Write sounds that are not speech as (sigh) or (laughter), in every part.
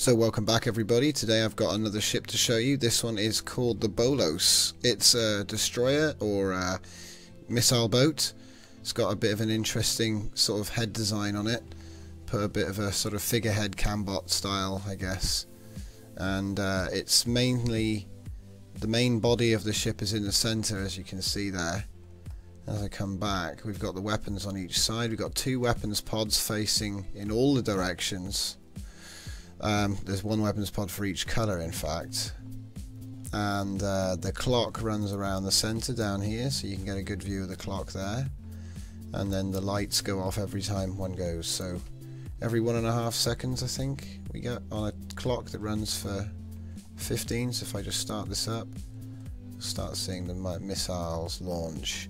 So welcome back everybody. Today I've got another ship to show you. This one is called the Bolos. It's a destroyer or a missile boat. It's got a bit of an interesting sort of head design on it. Put a bit of a sort of figurehead cambot style I guess. And uh, it's mainly the main body of the ship is in the center as you can see there. As I come back we've got the weapons on each side. We've got two weapons pods facing in all the directions um, there's one weapons pod for each colour, in fact. And uh, the clock runs around the centre down here, so you can get a good view of the clock there. And then the lights go off every time one goes. So every one and a half seconds, I think, we get on a clock that runs for 15. So if I just start this up, start seeing the missiles launch.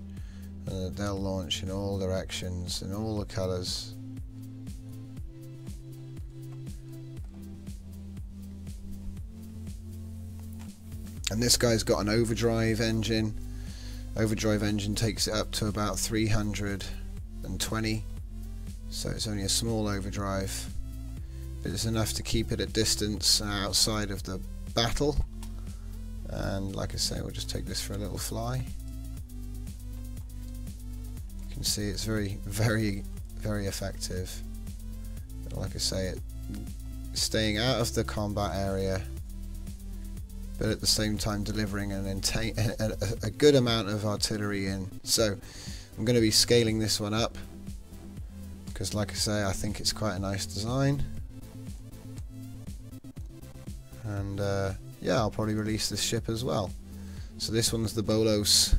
And they'll launch in all directions, in all the colours. And this guy's got an overdrive engine. Overdrive engine takes it up to about 320 so it's only a small overdrive but it's enough to keep it at distance outside of the battle. And like I say we'll just take this for a little fly. You can see it's very (laughs) very very effective. But like I say it staying out of the combat area but at the same time delivering an a, a good amount of artillery in. So I'm going to be scaling this one up because like I say I think it's quite a nice design and uh, yeah I'll probably release this ship as well. So this one's the Bolos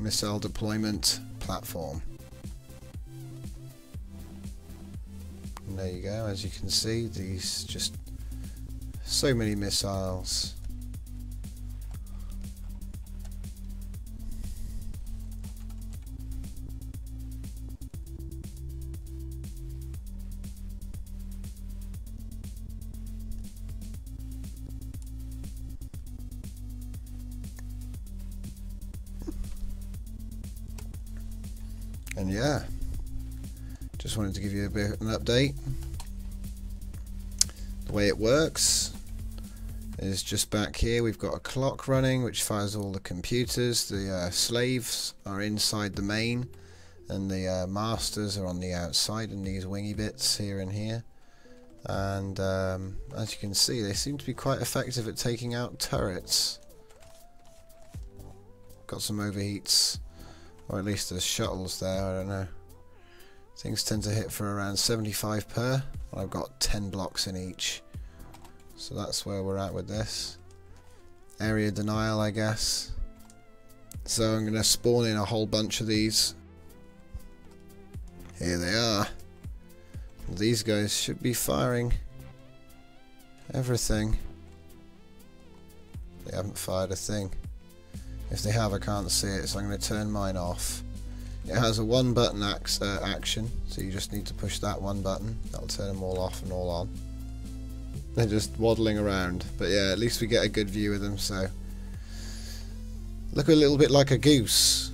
missile deployment platform. There you go, as you can see, these just so many missiles. And yeah, just wanted to give you a bit an update. The way it works is just back here we've got a clock running which fires all the computers. The uh, slaves are inside the main and the uh, masters are on the outside in these wingy bits here and here. And um, as you can see they seem to be quite effective at taking out turrets. Got some overheats or at least there's shuttles there, I don't know. Things tend to hit for around 75 per. I've got 10 blocks in each. So that's where we're at with this. Area denial, I guess. So I'm going to spawn in a whole bunch of these. Here they are. These guys should be firing everything. They haven't fired a thing. If they have, I can't see it, so I'm going to turn mine off. It has a one button uh, action, so you just need to push that one button. That'll turn them all off and all on. They're just waddling around, but yeah, at least we get a good view of them, so... Look a little bit like a goose.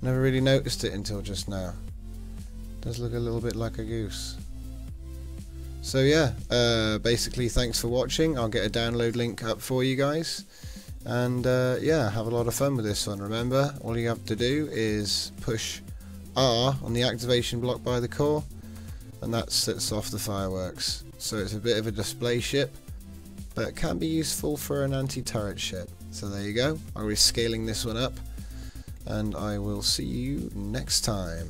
Never really noticed it until just now. Does look a little bit like a goose. So yeah, uh, basically thanks for watching. I'll get a download link up for you guys and uh, yeah have a lot of fun with this one remember? All you have to do is push R on the activation block by the core and that sets off the fireworks. So it's a bit of a display ship but it can be useful for an anti-turret ship. So there you go. I'll be scaling this one up and I will see you next time